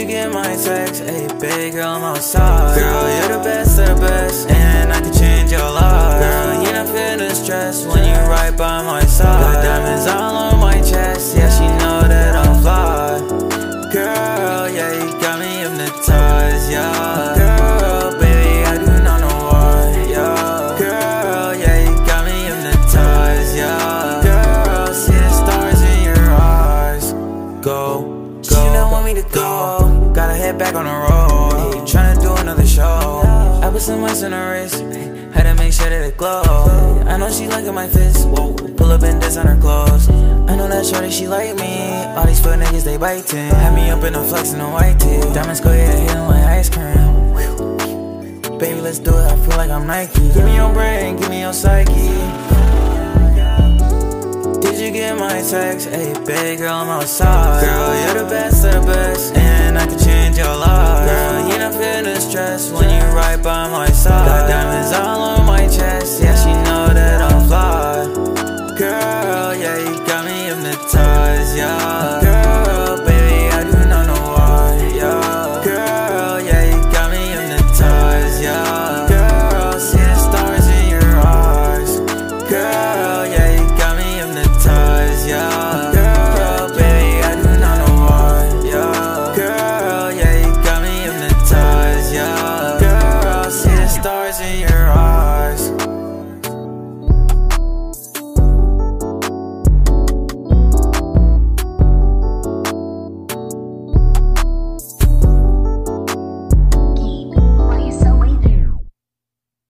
get my text? Hey, big girl, I'm outside. Girl, you're the best of the best, and I can change your life. Girl, you're not feeling stressed when you're right by my side. Got diamonds all on my chest, yeah, she know that I'm fly. Girl, yeah, you got me hypnotized, yeah. Go. She don't want me to go. Gotta head back on the road. Hey, tryna do another show. I put some ice on her wrist. Had to make sure that it glow. I know she liking my fist. Whoa, pull up and dance on her clothes. I know that shorty she like me. All these foot niggas they biting. Had me up in the flex in the white tee. Diamonds go yeah, hitting like ice cream. Baby, let's do it. I feel like I'm Nike. Give me your brain, give me your my text Hey, babe, girl, I'm outside. Girl, you're the best of the best And I can change your life. Girl, you're not feeling stress When you're right by my side. Got diamonds all on my chest Yeah, she know that I'm fly. Girl, yeah, you got me hypnotized, yeah. in your eyes.